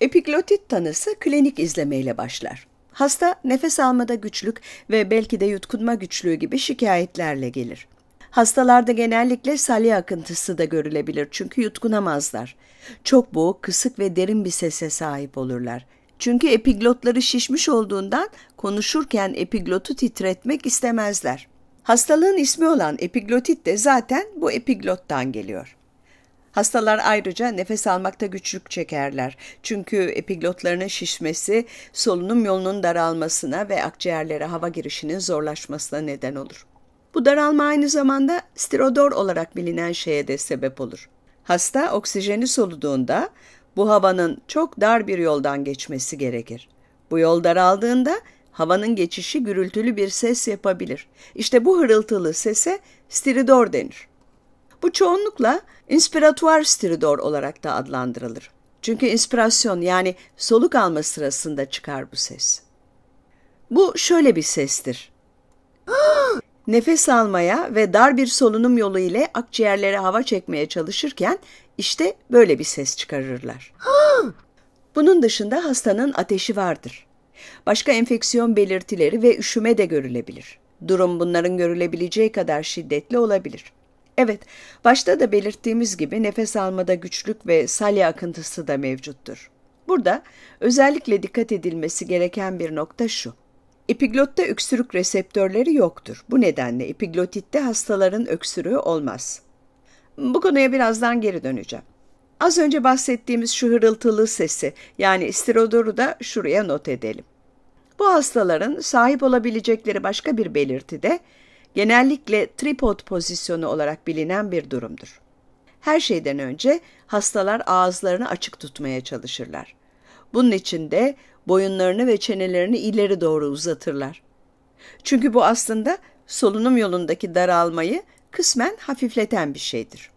Epiglotit tanısı klinik izlemeyle başlar. Hasta nefes almada güçlük ve belki de yutkunma güçlüğü gibi şikayetlerle gelir. Hastalarda genellikle salya akıntısı da görülebilir çünkü yutkunamazlar. Çok boğuk, kısık ve derin bir sese sahip olurlar. Çünkü epiglotları şişmiş olduğundan konuşurken epiglotu titretmek istemezler. Hastalığın ismi olan epiglotit de zaten bu epiglottan geliyor. Hastalar ayrıca nefes almakta güçlük çekerler. Çünkü epiglotlarının şişmesi solunum yolunun daralmasına ve akciğerlere hava girişinin zorlaşmasına neden olur. Bu daralma aynı zamanda stirodor olarak bilinen şeye de sebep olur. Hasta oksijeni soluduğunda bu havanın çok dar bir yoldan geçmesi gerekir. Bu yol daraldığında havanın geçişi gürültülü bir ses yapabilir. İşte bu hırıltılı sese stiridor denir. Bu çoğunlukla inspiratuar stiridor olarak da adlandırılır. Çünkü inspirasyon yani soluk alma sırasında çıkar bu ses. Bu şöyle bir sestir. Nefes almaya ve dar bir solunum yolu ile akciğerlere hava çekmeye çalışırken işte böyle bir ses çıkarırlar. Bunun dışında hastanın ateşi vardır. Başka enfeksiyon belirtileri ve üşüme de görülebilir. Durum bunların görülebileceği kadar şiddetli olabilir. Evet, başta da belirttiğimiz gibi nefes almada güçlük ve salya akıntısı da mevcuttur. Burada özellikle dikkat edilmesi gereken bir nokta şu. Epiglotta öksürük reseptörleri yoktur. Bu nedenle epiglotitte hastaların öksürüğü olmaz. Bu konuya birazdan geri döneceğim. Az önce bahsettiğimiz şu hırıltılı sesi yani istirodoru da şuraya not edelim. Bu hastaların sahip olabilecekleri başka bir belirti de genellikle tripod pozisyonu olarak bilinen bir durumdur. Her şeyden önce hastalar ağızlarını açık tutmaya çalışırlar. Bunun için de boyunlarını ve çenelerini ileri doğru uzatırlar. Çünkü bu aslında solunum yolundaki daralmayı kısmen hafifleten bir şeydir.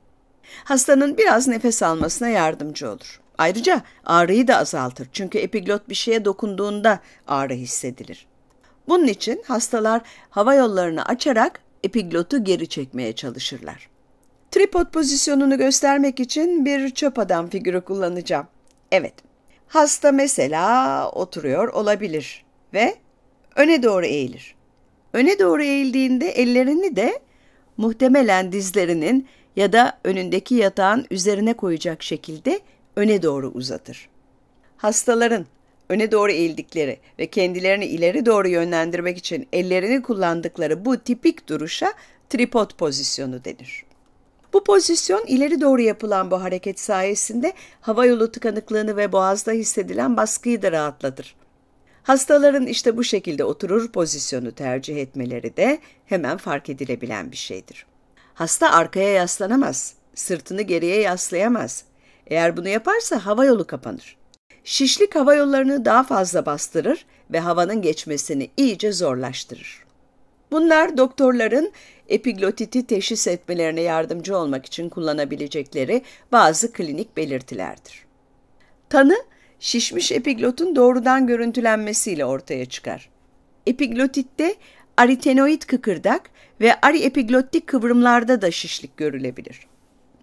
Hastanın biraz nefes almasına yardımcı olur. Ayrıca ağrıyı da azaltır. Çünkü epiglot bir şeye dokunduğunda ağrı hissedilir. Bunun için hastalar hava yollarını açarak epiglotu geri çekmeye çalışırlar. Tripod pozisyonunu göstermek için bir çöp adam figürü kullanacağım. Evet, hasta mesela oturuyor olabilir ve öne doğru eğilir. Öne doğru eğildiğinde ellerini de muhtemelen dizlerinin ya da önündeki yatağın üzerine koyacak şekilde öne doğru uzatır. Hastaların öne doğru eğildikleri ve kendilerini ileri doğru yönlendirmek için ellerini kullandıkları bu tipik duruşa tripod pozisyonu denir. Bu pozisyon ileri doğru yapılan bu hareket sayesinde hava yolu tıkanıklığını ve boğazda hissedilen baskıyı da rahatlatır. Hastaların işte bu şekilde oturur pozisyonu tercih etmeleri de hemen fark edilebilen bir şeydir. Hasta arkaya yaslanamaz, sırtını geriye yaslayamaz. Eğer bunu yaparsa hava yolu kapanır. Şişlik hava yollarını daha fazla bastırır ve havanın geçmesini iyice zorlaştırır. Bunlar doktorların epiglotiti teşhis etmelerine yardımcı olmak için kullanabilecekleri bazı klinik belirtilerdir. Tanı, şişmiş epiglotun doğrudan görüntülenmesiyle ortaya çıkar. Epiglotitte aritenoid kıkırdak ve ariepiglottik kıvrımlarda da şişlik görülebilir.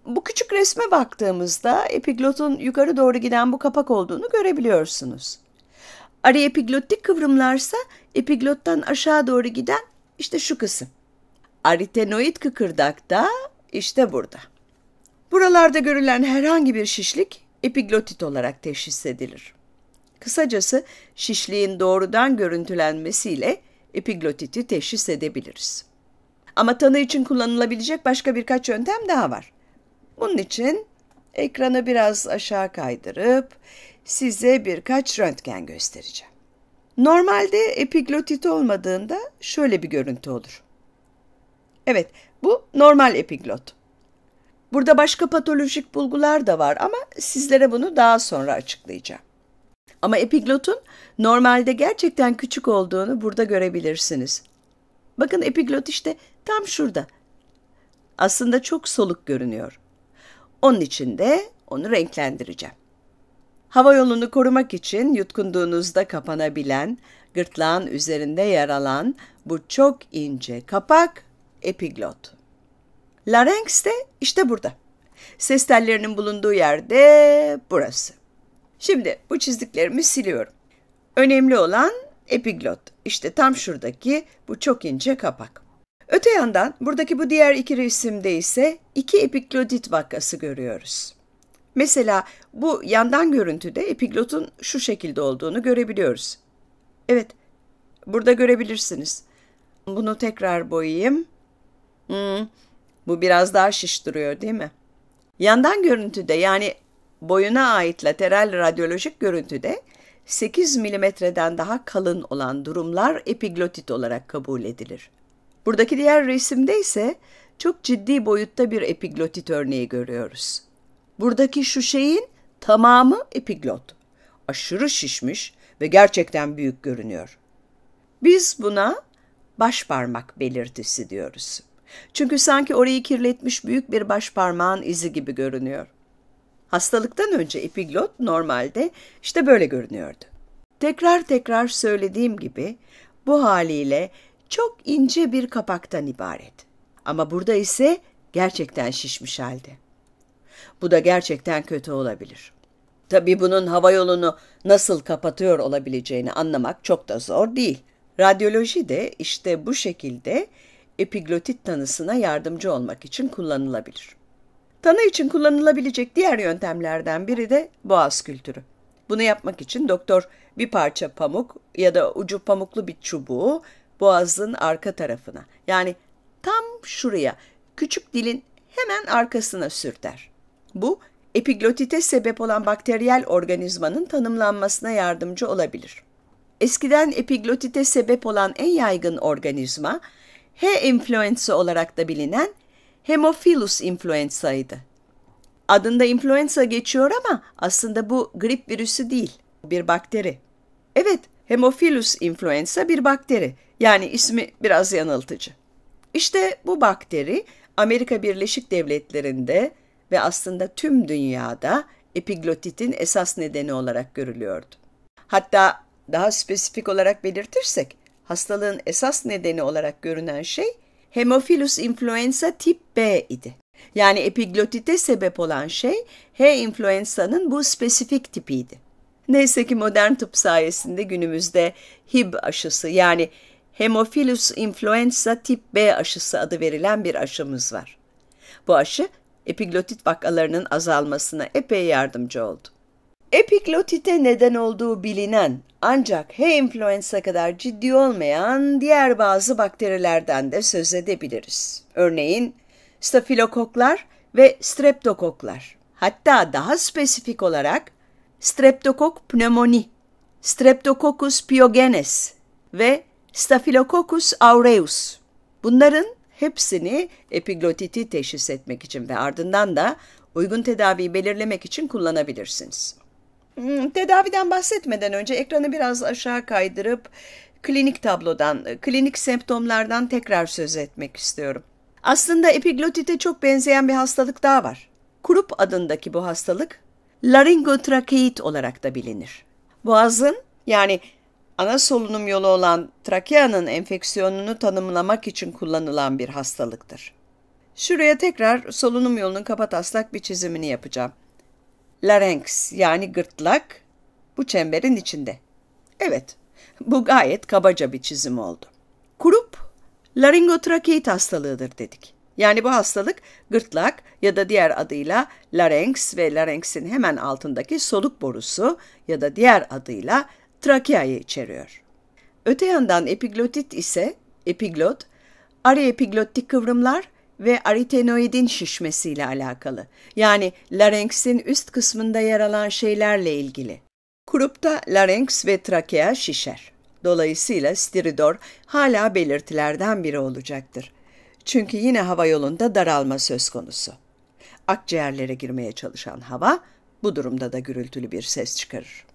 Bu küçük resme baktığımızda epiglotun yukarı doğru giden bu kapak olduğunu görebiliyorsunuz. Ariepiglottik kıvrımlarsa epiglottan aşağı doğru giden işte şu kısım. Aritenoid kıkırdak da işte burada. Buralarda görülen herhangi bir şişlik epiglotit olarak teşhis edilir. Kısacası şişliğin doğrudan görüntülenmesiyle epiglotiti teşhis edebiliriz. Ama tanı için kullanılabilecek başka birkaç yöntem daha var. Bunun için ekranı biraz aşağı kaydırıp size birkaç röntgen göstereceğim. Normalde epiglotit olmadığında şöyle bir görüntü olur. Evet, bu normal epiglot. Burada başka patolojik bulgular da var ama sizlere bunu daha sonra açıklayacağım. Ama epiglotun normalde gerçekten küçük olduğunu burada görebilirsiniz. Bakın epiglot işte tam şurada. Aslında çok soluk görünüyor. Onun için de onu renklendireceğim. Hava yolunu korumak için yutkunduğunuzda kapanabilen, gırtlağın üzerinde yer alan bu çok ince kapak epiglot. Larynx de işte burada. Ses tellerinin bulunduğu yerde burası. Şimdi bu çizdiklerimi siliyorum. Önemli olan epiglot. İşte tam şuradaki bu çok ince kapak. Öte yandan buradaki bu diğer iki resimde ise iki epiglodit vakası görüyoruz. Mesela bu yandan görüntüde epiglotun şu şekilde olduğunu görebiliyoruz. Evet, burada görebilirsiniz. Bunu tekrar boyayayım. Hmm, bu biraz daha şiş duruyor değil mi? Yandan görüntüde yani boyuna ait lateral radyolojik görüntüde 8 milimetreden daha kalın olan durumlar epiglotit olarak kabul edilir. Buradaki diğer resimde ise çok ciddi boyutta bir epiglotit örneği görüyoruz. Buradaki şu şeyin tamamı epiglot. Aşırı şişmiş ve gerçekten büyük görünüyor. Biz buna baş parmak belirtisi diyoruz. Çünkü sanki orayı kirletmiş büyük bir baş parmağın izi gibi görünüyor. Hastalıktan önce epiglot normalde işte böyle görünüyordu. Tekrar tekrar söylediğim gibi bu haliyle çok ince bir kapaktan ibaret. Ama burada ise gerçekten şişmiş halde. Bu da gerçekten kötü olabilir. Tabii bunun hava yolunu nasıl kapatıyor olabileceğini anlamak çok da zor değil. Radyoloji de işte bu şekilde epiglotit tanısına yardımcı olmak için kullanılabilir. Tanı için kullanılabilecek diğer yöntemlerden biri de boğaz kültürü. Bunu yapmak için doktor bir parça pamuk ya da ucu pamuklu bir çubuğu boğazın arka tarafına yani tam şuraya küçük dilin hemen arkasına sürter. Bu epiglotite sebep olan bakteriyel organizmanın tanımlanmasına yardımcı olabilir. Eskiden epiglotite sebep olan en yaygın organizma H influenza olarak da bilinen Haemophilus influenza'ydı. Adında influenza geçiyor ama aslında bu grip virüsü değil, bir bakteri. Evet, Haemophilus influenza bir bakteri. Yani ismi biraz yanıltıcı. İşte bu bakteri Amerika Birleşik Devletleri'nde ve aslında tüm dünyada epiglotitin esas nedeni olarak görülüyordu. Hatta daha spesifik olarak belirtirsek, hastalığın esas nedeni olarak görünen şey Haemophilus influenza tip B idi. Yani epiglotite sebep olan şey H influenza'nın bu spesifik tipiydi. Neyse ki modern tıp sayesinde günümüzde Hib aşısı yani Haemophilus influenza tip B aşısı adı verilen bir aşımız var. Bu aşı epiglotit vakalarının azalmasına epey yardımcı oldu. Epiglotite neden olduğu bilinen ancak H influenza kadar ciddi olmayan diğer bazı bakterilerden de söz edebiliriz. Örneğin stafilokoklar ve streptokoklar. Hatta daha spesifik olarak Streptokok pneumoni, Streptococcus pyogenes ve Staphylococcus aureus. Bunların hepsini epiglotiti teşhis etmek için ve ardından da uygun tedaviyi belirlemek için kullanabilirsiniz. Hmm, tedaviden bahsetmeden önce ekranı biraz aşağı kaydırıp klinik tablodan, klinik semptomlardan tekrar söz etmek istiyorum. Aslında epiglotite çok benzeyen bir hastalık daha var. Kurup adındaki bu hastalık laringotrakeit olarak da bilinir. Boğazın yani ana solunum yolu olan trakeanın enfeksiyonunu tanımlamak için kullanılan bir hastalıktır. Şuraya tekrar solunum yolunun kapataslak bir çizimini yapacağım. Larynx yani gırtlak bu çemberin içinde. Evet, bu gayet kabaca bir çizim oldu. Kurup laringotrakeit hastalığıdır dedik. Yani bu hastalık gırtlak ya da diğer adıyla larynx ve larynx'in hemen altındaki soluk borusu ya da diğer adıyla trakeayı içeriyor. Öte yandan epiglotit ise epiglot, ariepiglottik kıvrımlar ve aritenoidin şişmesiyle alakalı. Yani larynx'in üst kısmında yer alan şeylerle ilgili. Kurupta larynx ve trakea şişer. Dolayısıyla stiridor hala belirtilerden biri olacaktır. Çünkü yine hava yolunda daralma söz konusu. Akciğerlere girmeye çalışan hava bu durumda da gürültülü bir ses çıkarır.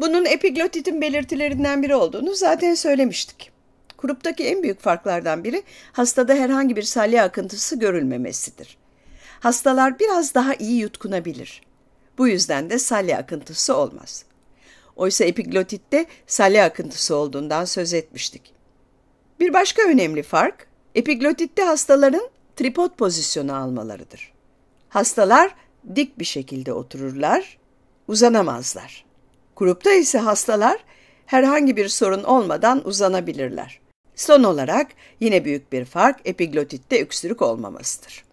Bunun epiglotitin belirtilerinden biri olduğunu zaten söylemiştik. Kuruptaki en büyük farklardan biri hastada herhangi bir salya akıntısı görülmemesidir. Hastalar biraz daha iyi yutkunabilir. Bu yüzden de salya akıntısı olmaz. Oysa epiglotitte salya akıntısı olduğundan söz etmiştik. Bir başka önemli fark, epiglotitte hastaların tripod pozisyonu almalarıdır. Hastalar dik bir şekilde otururlar uzanamazlar. Grupta ise hastalar herhangi bir sorun olmadan uzanabilirler. Son olarak yine büyük bir fark epiglottitte öksürük olmamasıdır.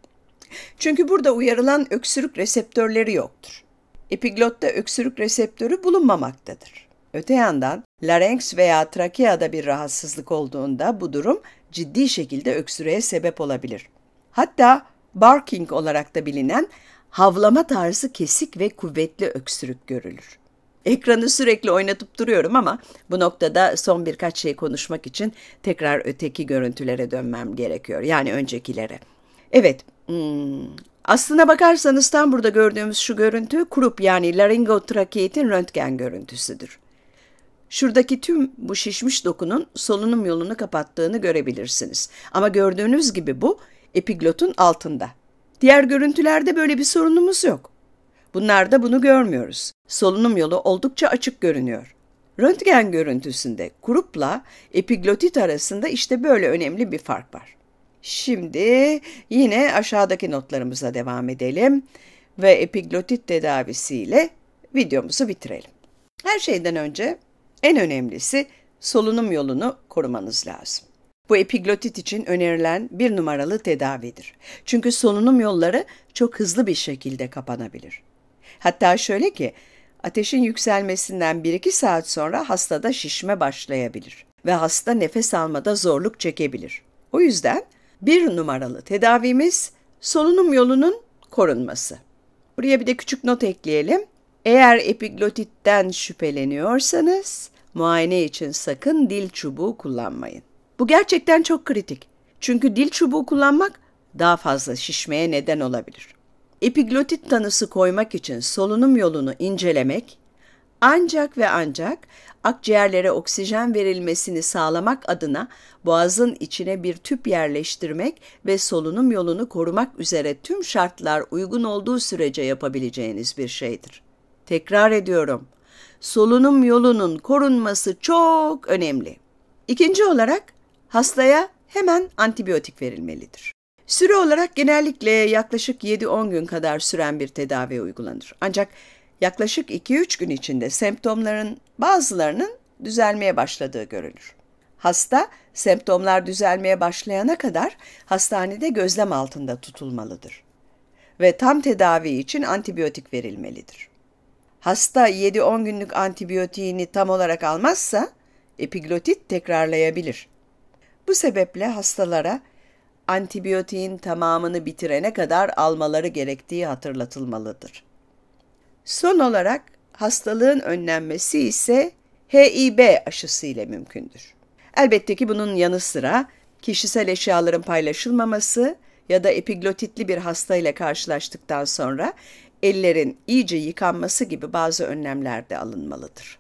Çünkü burada uyarılan öksürük reseptörleri yoktur. Epiglotta öksürük reseptörü bulunmamaktadır. Öte yandan larynx veya trakeada bir rahatsızlık olduğunda bu durum ciddi şekilde öksürüğe sebep olabilir. Hatta barking olarak da bilinen havlama tarzı kesik ve kuvvetli öksürük görülür. Ekranı sürekli oynatıp duruyorum ama bu noktada son birkaç şey konuşmak için tekrar öteki görüntülere dönmem gerekiyor. Yani öncekilere. Evet, hmm, aslına bakarsanız tam burada gördüğümüz şu görüntü krup yani laringotrakeatin röntgen görüntüsüdür. Şuradaki tüm bu şişmiş dokunun solunum yolunu kapattığını görebilirsiniz. Ama gördüğünüz gibi bu epiglotun altında. Diğer görüntülerde böyle bir sorunumuz yok. Bunlarda bunu görmüyoruz. Solunum yolu oldukça açık görünüyor. Röntgen görüntüsünde kurupla epiglotit arasında işte böyle önemli bir fark var. Şimdi yine aşağıdaki notlarımıza devam edelim ve epiglotit tedavisiyle videomuzu bitirelim. Her şeyden önce en önemlisi solunum yolunu korumanız lazım. Bu epiglotit için önerilen bir numaralı tedavidir. Çünkü solunum yolları çok hızlı bir şekilde kapanabilir. Hatta şöyle ki ateşin yükselmesinden 1-2 saat sonra hastada şişme başlayabilir ve hasta nefes almada zorluk çekebilir. O yüzden bir numaralı tedavimiz solunum yolunun korunması. Buraya bir de küçük not ekleyelim. Eğer epiglotitten şüpheleniyorsanız muayene için sakın dil çubuğu kullanmayın. Bu gerçekten çok kritik. Çünkü dil çubuğu kullanmak daha fazla şişmeye neden olabilir. Epiglotit tanısı koymak için solunum yolunu incelemek ancak ve ancak akciğerlere oksijen verilmesini sağlamak adına boğazın içine bir tüp yerleştirmek ve solunum yolunu korumak üzere tüm şartlar uygun olduğu sürece yapabileceğiniz bir şeydir. Tekrar ediyorum. Solunum yolunun korunması çok önemli. İkinci olarak hastaya hemen antibiyotik verilmelidir. Süre olarak genellikle yaklaşık 7-10 gün kadar süren bir tedavi uygulanır. Ancak yaklaşık 2-3 gün içinde semptomların bazılarının düzelmeye başladığı görülür. Hasta semptomlar düzelmeye başlayana kadar hastanede gözlem altında tutulmalıdır ve tam tedavi için antibiyotik verilmelidir. Hasta 7-10 günlük antibiyotiğini tam olarak almazsa epiglotit tekrarlayabilir. Bu sebeple hastalara antibiyotiğin tamamını bitirene kadar almaları gerektiği hatırlatılmalıdır. Son olarak hastalığın önlenmesi ise HIB aşısı ile mümkündür. Elbette ki bunun yanı sıra kişisel eşyaların paylaşılmaması ya da epiglotitli bir hasta ile karşılaştıktan sonra ellerin iyice yıkanması gibi bazı önlemler de alınmalıdır.